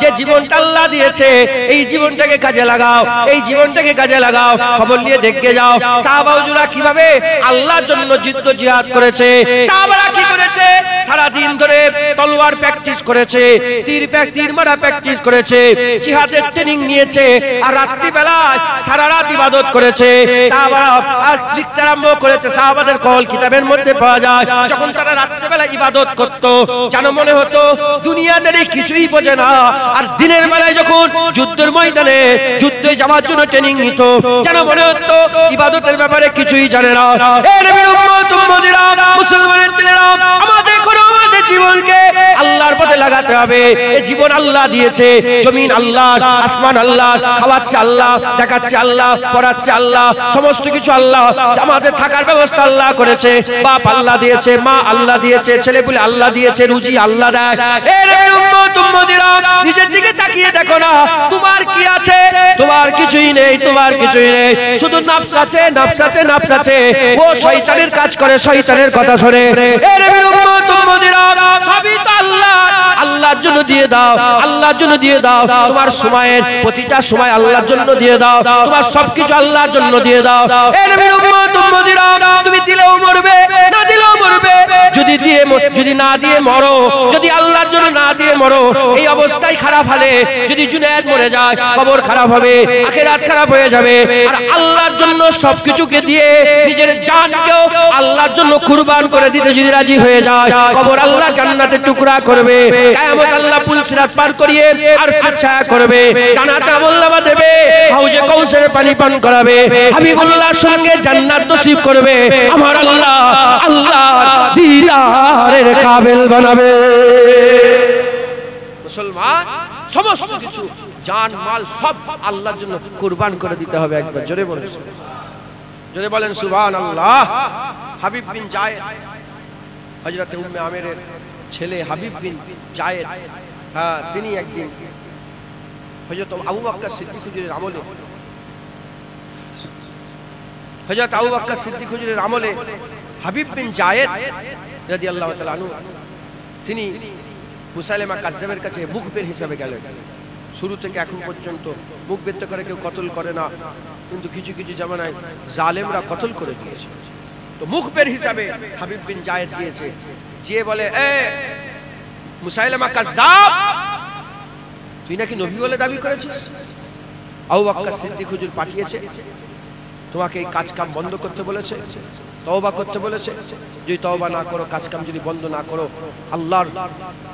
যে জীবনটা আল্লাহ দিয়েছে, এই জীবনটাকে কাজে লাগাও, এই জীবনটাকে কাজে লাগাও, খবর নিয়ে যাও। কীভাবে আল্লাহর জন্য যুদ্ধ জিহাদ করেছে ধরে তলোয়ার প্র্যাকটিস করেছে, তীর তীর প্র্যাকটিস করেছে ট্রেনিং নিয়েছে, আর ইবাদত করেছে সাহাবাদের কল কিতাবের মধ্যে পাওয়া যায়, যখন তারা রাত্রি বেলা ইবাদত করত মনে হতো কিছুই বোঝে না, আর দিনের বেলায় যখন যুদ্ধের ময়দানে যুদ্ধে যাওয়ার জন্য ট্রেনিং নিত মনে হতো ইবাদতের ব্যাপারে কিছুই জানে না। মুসলমানের ছেলেরা, আমাদের কোনো আমাদের জীবনকে আল্লাহর পথে লাগাতে হবে। জীবন আল্লাহ দিয়েছে, জমিন আল্লাহ, আসমান আল্লাহ, খাওয়াচ্ছে আল্লাহ, দেখাচ্ছে আল্লাহ পড়াচ্ছে আল্লাহ, সমস্ত কিছু আল্লাহ আমাদের থাকার ব্যবস্থা আল্লাহ করেছে, বাপ আল্লাহ দিয়েছে, মা আল্লাহ দিয়েছে, ছেলে পুলে আল্লাহ দিয়েছে, রুজি আল্লাহ নিজের দিকে তাকিয়ে দেখো না, তোমার কি আছে? তোমার কিছুই নেই, তোমার কিছুই নেই। শুধু নাফস আছে নাফস আছে নাফস আছে। ও শয়তানের কাজ করে, শয়তানের কথা শোনে। আল্লাহর জন্য দিয়ে দাও, আল্লাহর জন্য দিয়ে দাও। তোমার সময়ের, প্রতিটা সময় আল্লাহর জন্য দিয়ে দাও। তোমার সবকিছু আল্লাহর জন্য দিয়ে দাও। এ নবীর তুমি দিলেও মরবে, না দিলেও মরবে। যদি দিয়ে যদি না দিয়ে মরো, যদি আল্লাহর জন্য না দিয়ে মরো। এই অবস্থায় খারাপ হলে যদি জুনায়েদ মরে যায়, কবর খারাপ হবে, আখিরাত খারাপ হয়ে যাবে। আর আল্লাহর জন্য সবকিছুকে দিয়ে নিজের জানকেও আল্লাহর জন্য কুরবান করে দিতে যদি রাজি হয়ে যায়, কবর আল্লাহ জান্নাতে টুকরা করবে। কিয়ামত আল্লাহ পুল সিরাত পার করিয়ে আর ছায়া করবে। ডানাতে আমল্লামা দেবে, হাউজে কৌশলে পানি পান করাবে। হাবিবুল্লাহর সঙ্গে জান্নাত নসিব করবে। আমার আল্লাহ আল্লাহ দিদারের কাবিল বানাবে। মুসলমান, সমস্ত কিছু, জান, মাল সব আল্লাহর জন্য কুরবান করে দিতে হবে একবার। জোরে বলেন জোরে বলেন সুবহান আল্লাহ হাবিব বিন জায়েদ, হযরতে উম্মে আমেরের ছেলে হাবিব বিন জায়েদ হ্যাঁ তিনি একদিন হযরত আবু বকর সিদ্দিক হুজুরের আমলে, হযরত আবু বকর সিদ্দিক হুজুরের আমলে হাবিব বিন জায়েদ রাদিয়াল্লাহু তাআলা আনহু। তিনি মুসাইলেমা কাজ্জাবের কাছে মুখবের হিসাবে গেলেন। শুরু থেকে এখন পর্যন্ত মুখ বেত্ত করে কেউ কতল করে না, কিন্তু কিছু কিছু জামানায় জালেমরা কতল করে দিয়েছে। তো মুখবের হিসাবে হাবিব বিন জায়েদ গিয়েছে। যে বলে, এ মুসাইলেমা কাজ্জাব, তুই নাকি নবী বলে দাবি করেছিস? আবু বকর সিদ্দিক হুজুর পাঠিয়েছে, তোমাকে এই কাজ কাম বন্ধ করতে বলেছে। তওবা করতে বলেছে, যদি তওবা না করো কাজ কাম যদি বন্ধ না করো, আল্লাহর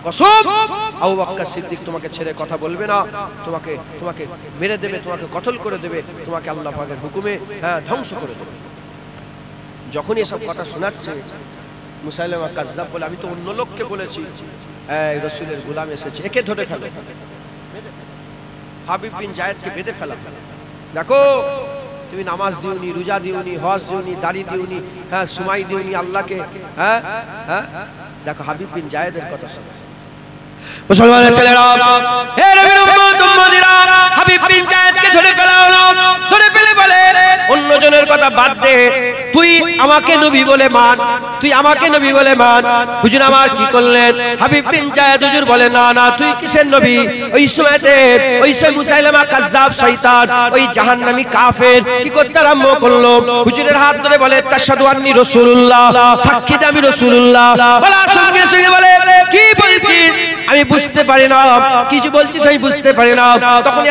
কসম, আবু বকর সিদ্দিক তোমাকে ছেড়ে কথা বলবে না, তোমাকে তোমাকে মেরে দেবে, তোমাকে কতল করে দেবে, তোমাকে আল্লাহ পাকের হুকুমে হ্যাঁ ধ্বংস করে দেবে। যখনই এসব কথা শোনাচ্ছে মুসাইলামা কাজ্জাব বলে, আমি তো অন্য লোককে বলেছি, এই রসুলের গোলাম এসেছে, একে ধরে ফেলো। হাবিব বিন জায়েদকে বেঁধে ফেলা। দেখো তুমি নামাজ দিওনি, রোজা দিওনি, হজ দিওনি, দাড়ি দিওনি হ্যাঁ সুমাই দিওনি আল্লাহকে হ্যাঁ হ্যাঁ দেখো হাবিব বিন জায়েদের কথা শোনো। মুসলমানের ছেলেরা, হে নবীর উম্মত, উম্মতিরা, হাবিব বিন জায়েদকে ধরে ফেলা হলো। ধরে ফেলে বলে অন্য জনের কথা বাদ দে। তুই আমাকে নবী বলে মান, তুই আমাকে নবী বলে মান। হুজুর আমার কি করলেন? হাবিব বিন জায়েদ হুজুর বলে, না না, তুই কিসের নবী? ওই সময়তে ওই সময় মুসাইলামা কাজ্জাব শয়তান, ওই জাহান্নামী কাফের, কি করতে আরম্ভ করল? হুজুরের হাত ধরে বলে, তাশহাদু আন্নি রাসূলুল্লাহ, সাক্ষী আমি রাসূলুল্লাহ। বলা সঙ্গে সঙ্গে বলে, কি বলছিস? আমি বুঝতে পারি না। কিছু বলছিস, আমি বুঝতে পারি না। তখন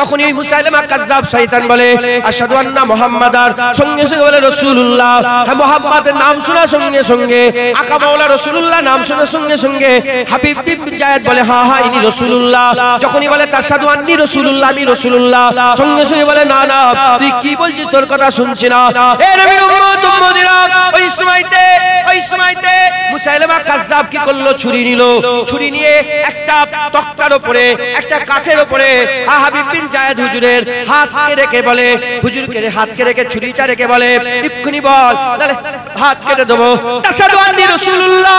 তখনই ওই মুসাইলামা কাজ্জাব শয়তান বলে, আশহাদু আন্না মুহাম্মাদার। সঙ্গে সঙ্গে বলে, রাসূলুল্লাহ। হ্যাঁ মুহাম্মাদের নাম শোনা সঙ্গে সঙ্গে, আকা মাওলা রাসূলুল্লাহ নাম শোনা সঙ্গে সঙ্গে হাবিব বিন জায়েদ বলে হ্যাঁ হ্যাঁ ইনি রাসূলুল্লাহ। যখনই বলে, তাশহাদু আন্নি রাসূলুল্লাহ, আমি রাসূলুল্লাহ। সঙ্গে সঙ্গে বলে, না না, তুই কি বলছিস, তোর কথা শুনছি না। এ নবীর উম্মত, উম্মতিরা, ওই সময়তে ওই সময়তে মুসাইলামা কাজ্জাব কি করল? ছুরি নিল। ছুরি নিয়ে একটা তক্তার উপরে, একটা কাঠের উপরে হুজুরের হাতকে রেখে বলে, হুজুরকে হাতকে রেখে, ছুরিটা রেখে বলে, এক্ষুনি বল হাত কেটে দেবো। তাসাদু আন্নি রাসূলুল্লাহ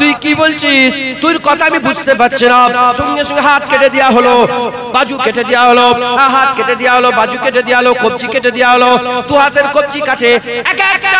তুই কি বলছিস? তোর কথা আমি বুঝতে পারছি না। সঙ্গে সঙ্গে হাত কেটে দেওয়া হলো, বাজু কেটে দেওয়া হলো হাত কেটে দেওয়া হলো, বাজু কেটে দেওয়া হলো, কবজি কেটে দেওয়া হলো, দু হাতের কবজি কাটে, এক একটা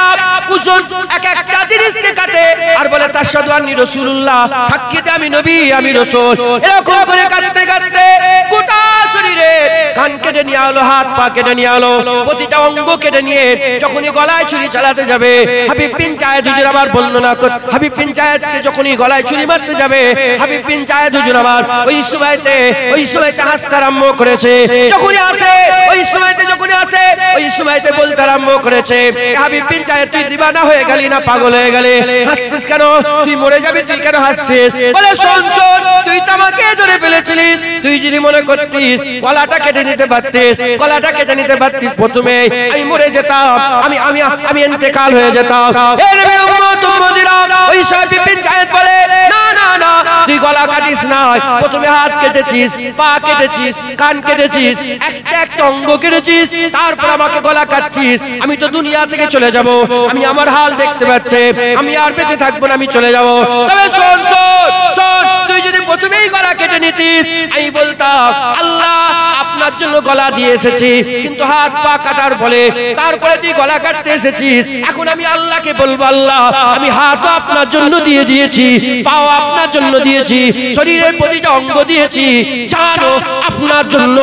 এক একটা জিনিসকে কাটে, আর বলে তার সাধু আনি রসুল্লাহ সাক্ষীতে আমি নবী, আমি রসুল। এরকম করে কাটতে কাটতে গোটা শরীরে কান কেটে নিয়ে হলো হাত পা কেটে নিয়ে হলো প্রতিটা অঙ্গ কেটে নিয়ে যখনই গলায় ছুরি চালাতে যাবে, হাবিব বিন জায়েদ হুজুর আবার বর্ণনা কর। হাবিব বিন জায়েদকে যখনই গলায় ছুরি মারতে যাবে, হাবিব বিন জায়েদ হুজুর আবার ওই সময়তে ওই সময়তে হাসতে আরম্ভ করেছে। যখনই আসে, ওই সময়তে যখনই আসে, ওই সময়তে বলতে আরম্ভ করেছে হাবিব বিন জায়েদ, তুই দিবানা হয়ে গেলি না, পাগল হয়ে গেলি? হাসছিস কেন? তুই মরে যাবি, তুই কেন হাসছিস? বলে, শোন শোন, তুই তো আমাকে ধরে ফেলেছিলিস তুই যদি মনে করতিস, গলাটা কেটে নিতে পারতিস, গলাটা কেটে নিতে পারতিস প্রথমে, আমি মরে যেতাম, আমি আমি আমি ইন্তেকাল হয়ে যেতাম। এ নবীর উম্মত উম্মতিরা ওই সাহেব জায়েদ বলে, না না না, তুই গলা কাটিস না, প্রথমে হাত কেটেছিস, পা কেটেছিস, কান কেটেছিস, একটা একটা অঙ্গ কেটেছিস, তারপর আমাকে গলা কাটছিস, আমি তো দুনিয়া থেকে চলে যাব, আমি আমার হাল দেখতে পাচ্ছে, আমি আর বেঁচে থাকব না, আমি চলে যাব। তবে শোন শোন শোন, তুই যদি প্রথমেই গলা কেটে নিতিস, আমি বলতাম, আল্লাহ, আপনার জন্য গলা দিয়ে এসেছি, কিন্তু হাত পা কাটার বলে তারপরে তুই গলা কাটতে এসেছিস, এখন আমি আল্লাহকে বলব, আল্লাহ, আমি হাতও আপনার জন্য দিয়ে দিয়েছি, পাও আপনার জন্য দিয়েছি, শরীরের প্রতিটা অঙ্গ দিয়েছি জানো আপনার জন্য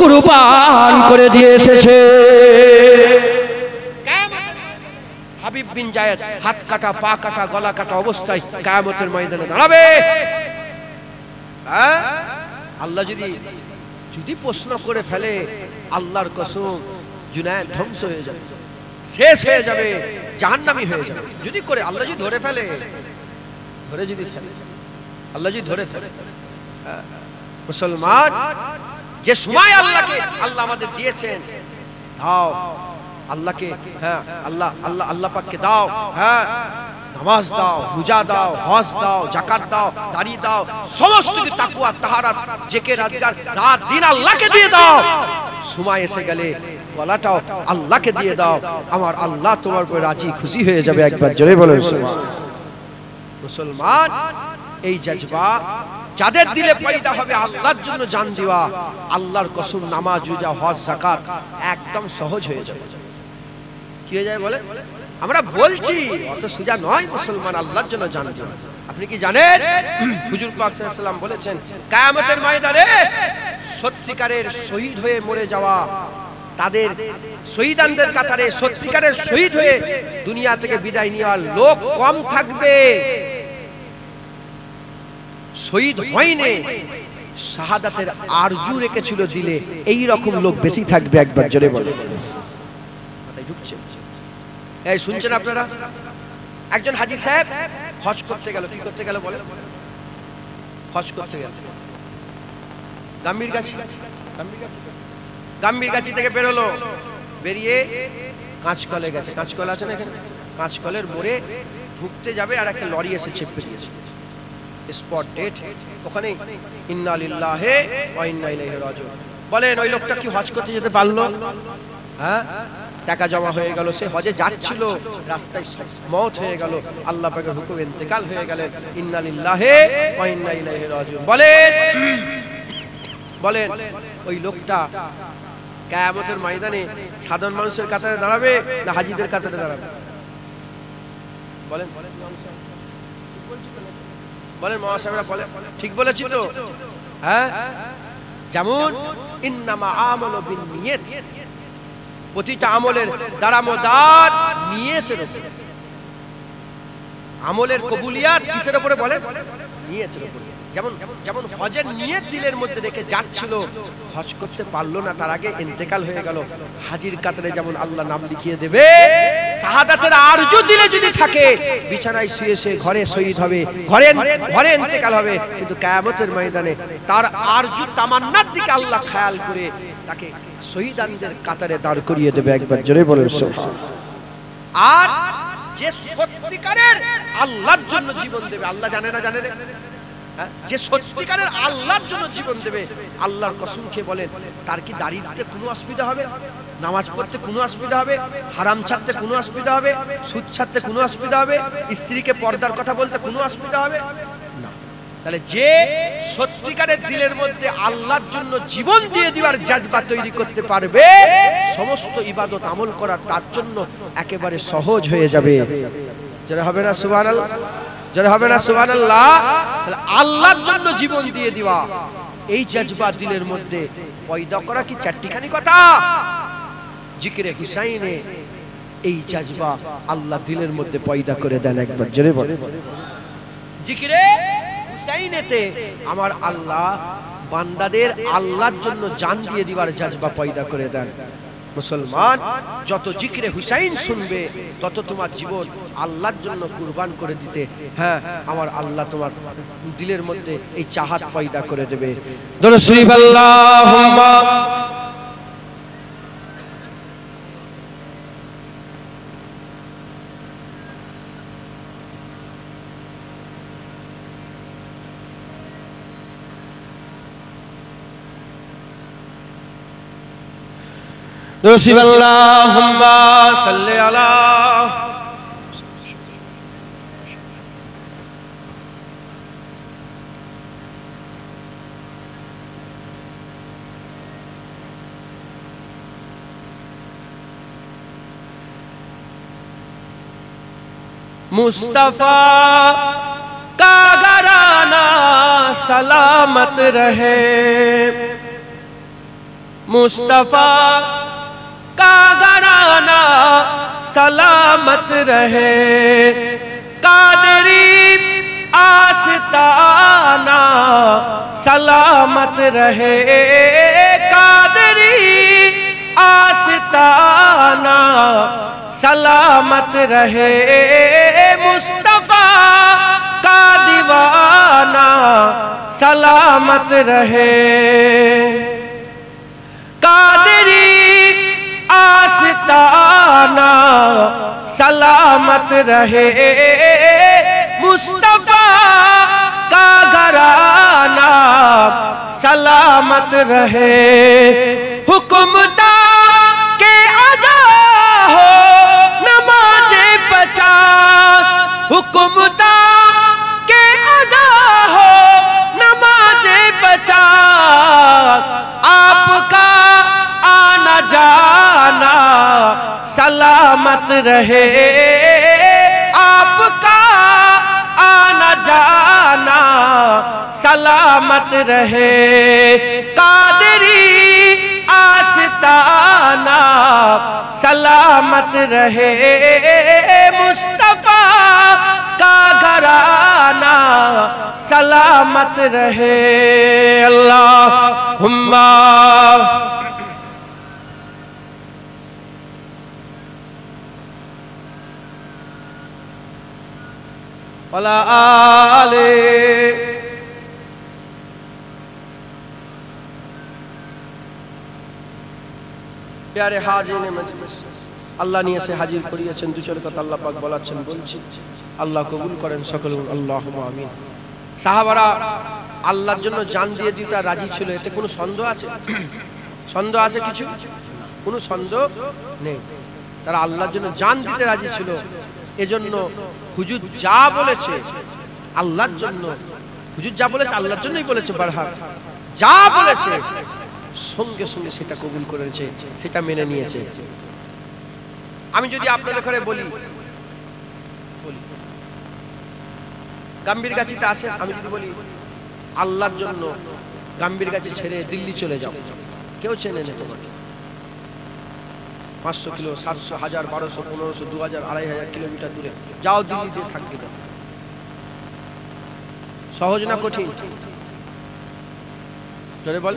কুরবান করে দিয়ে এসেছে। হাবিব বিন জায়েদ, হাত কাটা, পা কাটা, গলা কাটা অবস্থায় কায়ামতের ময়দানে দাঁড়াবে হ্যাঁ? আল্লাহ যদি যদি প্রশ্ন করে ফেলে, আল্লাহর কসম, জুনায়দ ধ্বংস হয়ে যাবে, শেষ হয়ে যাবে, জাহান্নামী হয়ে যাবে যদি করে, আল্লাহ যদি ধরে ফেলে, ধরে যদি ফেলে, আল্লাহ যদি ধরে ফেলে হ্যাঁ। মুসলমান, যে সময় আল্লাহকে, আল্লাহ আমাদের দিয়েছেন দাও আল্লাহকে হ্যাঁ আল্লাহ আল্লাহ আল্লাহ পাককে দাও হ্যাঁ নামাজ দাও, রোজা দাও, হজ দাও জাকাত দাও, দাড়ি দাও, সমস্ত কিছু তাকুয়া তাহারাত, জেকে, রাজগার, রাত, দিন আল্লাহকে দিয়ে দাও। সময় এসে গেলে গলাটাও আল্লাহকে দিয়ে দাও। আমার আল্লাহ তোমার উপর রাজি, খুশি হয়ে যাবে একবার, জোরে বলো মুসলমান, এই জজবা যাদের দিলে পয়দা হবে, আল্লাহর জন্য জান দেওয়া, আল্লাহর কসম, নামাজ, রোজা, হজ জাকাত একদম সহজ হয়ে যাবে। কি হয়ে যায় বলে? আমরা বলছি অত সোজা নয় মুসলমান, আল্লাহর জন্য জান দেওয়া আপনি কি জানেন? হুজুর পাক সাল্লাল্লাহু বলেছেন, কিয়ামতের ময়দানে সত্যিকারের শহীদ হয়ে মরে যাওয়া তাদের শহীদানদের কাতারে সত্যিকারের শহীদ হয়ে দুনিয়া থেকে বিদায় নেওয়ার লোক কম থাকবে। শহীদ হয়নি, শাহাদাতের আরজু রেখেছিল দিলে এই রকম লোক বেশি থাকবে একবার জোরে বলে এই, শুনছেন আপনারা? একজন হাজি সাহেব হজ করতে গেল, কি করতে গেল বলে হজ করতে গেল। গাম্ভীর গাছি গাম্ভীর গাছি থেকে বেরোলো। বেরিয়ে কাঁচকলে গেছে। কাঁচকল আছে না এখানে? কাঁচকলের মোড়ে ঢুকতে যাবে আর একটা লরি এসে চেপে দিয়েছে স্পট ডেট ওখানে ইন্না লিল্লাহে ওয়া ইন্না ইলাইহি রাজিউন। বলেন, ওই লোকটা কি হজ করতে যেতে পারল? হ্যাঁ? টাকা জমা হয়ে গেল, সে হজে যাচ্ছিল, রাস্তায় মত হয়ে গেল, আল্লাহ পাকের হুকুম ইন্তেকাল হয়ে গেলেন ইন্না লিল্লাহে ওয়া ইন্না ইলাইহি রাজিউন। বলেন বলেন, ওই লোকটা কিয়ামতের ময়দানে সাধারণ মানুষের কাতারে দাঁড়াবে না হাজীদের কাতারে দাঁড়াবে? বলেন বলেন মহাসাহেবরা, বলেন, ঠিক বলেছি তো? হ্যাঁ? যেমন, ইন্নামা আমল বিন নিয়ত। প্রতিটা আমলের দারামদার নিয়তের উপরে। আমলের কবুলিয়াত কিসের উপরে বলেন নিয়তের উপরে। যেমন যেমন হজের নিয়ত দিলের মধ্যে রেখে যাচ্ছিল, হজ করতে পারল না, তার আগে ইন্তেকাল হয়ে গেল। হাজির কাতারে যেমন আল্লাহ নাম লিখিয়ে দেবে, শাহাদাতের আরজু দিলে যদি থাকে, বিছানায় শুয়ে সে ঘরে শহীদ হবে, ঘরে ঘরে ইন্তেকাল হবে। কিন্তু কিয়ামতের ময়দানে তার আরজু তামান্নার দিকে আল্লাহ খেয়াল করে তাকে শহীদানদের কাতারে দাঁড় করিয়ে দেবে একবার। জোরে বলেন আর যে সত্যিকারের আল্লাহর জন্য জীবন দেবে আল্লাহ জানে না জানে না হ্যাঁ? যে সত্যিকারের আল্লাহর জন্য জীবন দেবে আল্লাহর কসম খেয়ে বলেন তার কি দাঁড়িয়ে কোনো অসুবিধা হবে? নামাজ পড়তে কোনো অসুবিধা হবে? হারাম ছাড়তে কোনো অসুবিধা হবে? সুদ ছাড়তে কোনো অসুবিধা হবে? স্ত্রীকে পর্দার কথা বলতে কোনো অসুবিধা হবে? তাহলে যে সত্যিকারের দিলের মধ্যে আল্লাহর জন্য জীবন দিয়ে দিবার জাজবা তৈরি করতে পারবে, সমস্ত ইবাদত আমল করা তার জন্য একেবারে সহজ হয়ে যাবে। যেটা হবে না সুবহানাল্লাহ? যেটা হবে না সুবহানাল্লাহ? তাহলে আল্লাহর জন্য জীবন দিয়ে দিবা এই জাজবা দিলের মধ্যে পয়দা করা কি চারটিখানি কথা? জিকিরে হুসাইনে এই জাজবা আল্লাহ দিলের মধ্যে পয়দা করে দেন একবার, জোরে বলে। জিকিরে হুসাইনেতে আমার আল্লাহ বান্দাদের আল্লাহর জন্য জান দিয়ে দিবার জাজবা পয়দা করে দেন। মুসলমান, যত জিকিরে হুসাইন শুনবে, তত তোমার জীবন আল্লাহর জন্য কুরবান করে দিতে। হ্যাঁ আমার আল্লাহ তোমার দিলের মধ্যে এই চাহাত পয়দা করে দেবে। मुस्तफ़ा का घराना सलामत रहे मुस्तफ़ा घराना सलामत रहे। कादरी आस्ताना, सलामत रहे। कादरी आस्ताना, सलामत रहे। मुस्तफ़ा का दीवाना, सलामत रहे। आस्ताना सलामत रहे। मुस्तफ़ा का घराना, सलामत रहे। हुक्मता के अदा हो, नमाजे पचास। हुक्मता रहे। आपका आना जाना सलामत रहे। कादरी आस्ताना सलामत रहे। मुस्तफ़ा का घराना सलामत रहे। अल्लाह हुम्मा ওলা আলে প্যারে আল্লাহ নিয়ে এসে হাজির করিয়েছেন কথা আল্লাহ পাক বলাচ্ছেন বলছি আল্লাহ কবুল করেন সকল আল্লাহ আমিন। সাহাবারা আল্লাহর জন্য জান দিয়ে দিতে রাজি ছিল, এতে কোনো সন্দেহ আছে? সন্দেহ আছে কিছু? কোনো সন্দেহ নেই। তারা আল্লাহর জন্য জান দিতে রাজি ছিল। এজন্য হুজুর যা বলেছে, আল্লাহর জন্য, হুজুর যা বলেছে, আল্লাহর জন্যই বলেছে বারহার যা বলেছে, সঙ্গে সঙ্গে সেটা কবুল করেছে, সেটা মেনে নিয়েছে। আমি যদি আপনাদের ঘরে বলি গাম্ভীর গাছিতে আছে, আমি যদি বলি, আল্লাহর জন্য গাম্ভীর গাছি ছেড়ে দিল্লি চলে যাও। কেউ চেনে নেই তোমাকে। পাঁচশো কিলো, সাতশো, হাজার, বারোশো, পনেরোশো, দু হাজার, আড়াই হাজার কিলোমিটার দূরে। যাও দিল্লি দিয়ে থাকবে সহজ না কঠিন? জোরে বল।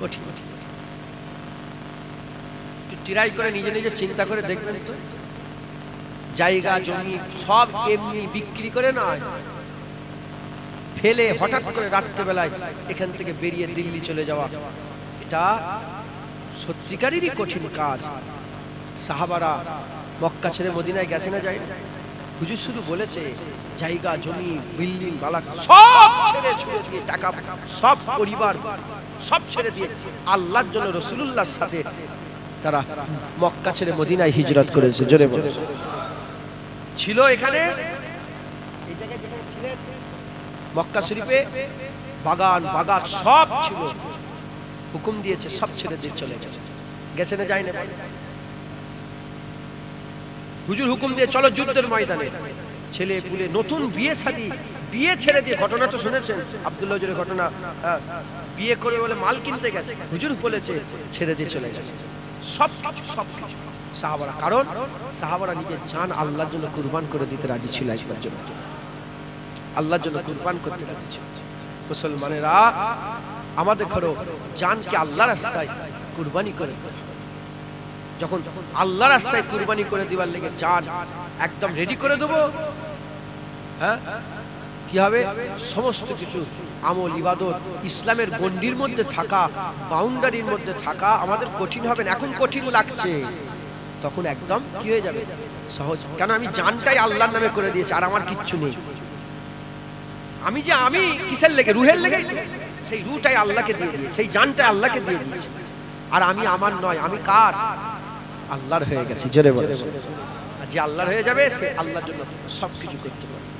কঠিন। করে নিজে নিজে চিন্তা করে দেখবেন তো। জায়গা, জমি, সব এমনি বিক্রি করে নয় ফেলে হঠাৎ করে রাত্রেবেলায় এখান থেকে বেরিয়ে দিল্লি চলে যাওয়া। এটা সত্যিকারেরই কঠিন কাজ। সাহাবারা মক্কা ছেড়ে মদিনায় গেছে না যায় হুজুর শুধু বলেছে, জায়গা, জমি, বিল্ডিং বালাক সব ছেড়ে ছুড়ে দিয়ে টাকা, সব পরিবার, সব ছেড়ে দিয়ে আল্লাহর জন্য রসুলুল্লাহর সাথে তারা মক্কা ছেড়ে মদিনায় হিজরত করেছে। জোরে বলে। ছিল এখানে? মক্কা শরীফে বাগান বাগান সব ছিল। হুকুম দিয়েছে, সব ছেড়ে দিয়ে চলে গেছে। গেছে না যায় না। হুজুর হুকুম দিয়ে চলো যুদ্ধের ময়দানে। ছেলে পুলে নতুন বিয়ে শাদী বিয়ে ছেড়ে দিয়ে ঘটনা তো শুনেছেন? আব্দুল্লাহ হুজুরের ঘটনা হ্যাঁ, বিয়ে করে বলে মাল কিনতে গেছে। হুজুর বলেছে ছেড়ে দিয়ে চলে গেছে। সব সব সাহাবারা কারণ সাহাবারা নিজের জান আল্লাহর জন্য কুরবান করে দিতে রাজি ছিল একবার জন্য। আল্লাহর জন্য কুরবান করতে রাজি ছিল। মুসলমানেরা আমাদের ঘরো জানকে আল্লাহ রাস্তায় কুরবানি করে। যখন আল্লাহ রাস্তায় কুরবানি করে দিবার লেগে জান একদম রেডি করে দেবো হ্যাঁ? কি হবে? সমস্ত কিছু, আমল, ইবাদত, ইসলামের গণ্ডির মধ্যে থাকা বাউন্ডারির মধ্যে থাকা আমাদের কঠিন হবে না। এখন কঠিন লাগছে। তখন একদম কি হয়ে যাবে? সহজ। কেন আমি জানটাই আল্লাহর নামে করে দিয়েছি, আর আমার কিচ্ছু নেই। আমি যে, আমি কিসের লেগে? রুহের লেগে? সেই রুটাই আল্লাহকে দিয়ে দিয়েছি, সেই জানটাই আল্লাহকে দিয়ে দিয়েছি। আর আমি আমার নয়, আমি কার? আল্লাহর হয়ে গেছে জোরে বলে। যে আল্লাহর হয়ে যাবে সে আল্লাহর জন্য সবকিছু করতে পারবে।